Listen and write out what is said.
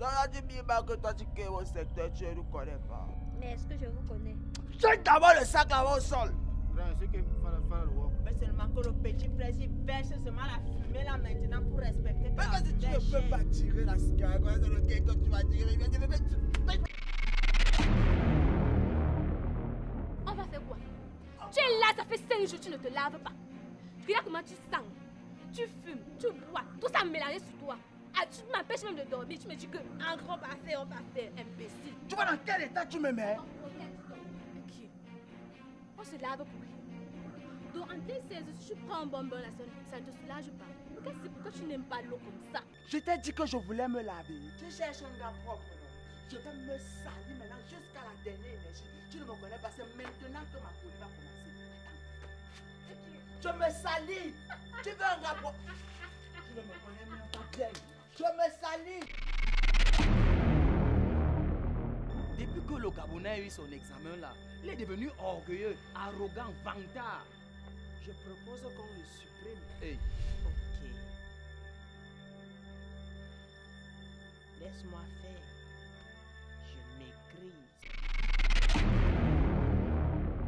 Là, tu dis que toi, tu es au secteur, tu ne nous connais pas. Mais est-ce que je vous connais? Jette d'abord le sac là-bas au sol. Mais seulement que le petit frère, il verse seulement la fumée là maintenant pour respecter. Mais vas-y, tu ne peux pas tirer la cigarette. Quand le gars, quand tu vas tirer, il vient de me mettre. On va faire quoi? Tu es là, ça fait 5 jours, tu ne te laves pas. Regarde comment tu sens. Tu fumes, tu bois, tout ça mélangé sur toi. Ah, tu m'empêches même de dormir. Tu me dis que va faire, on va faire, imbécile. Tu vois dans quel état tu me mets? Ok. On se lave pour qui Donc en pleine saison, si tu prends un bonbon là, ça ça ne te soulage pas. Pourquoi c'est pourquoi tu n'aimes pas l'eau comme ça? Je t'ai dit que je voulais me laver. Tu cherches un gars propre, non? Je vais me salir maintenant jusqu'à la dernière énergie. Tu ne me connais pas, c'est maintenant que ma folie va commencer. Attends. Je me salis. Tu veux un gars propre? Depuis que le Gabonais a eu son examen là, il est devenu orgueilleux, arrogant, vantard. Je propose qu'on le supprime. Hey, Ok. Laisse-moi faire.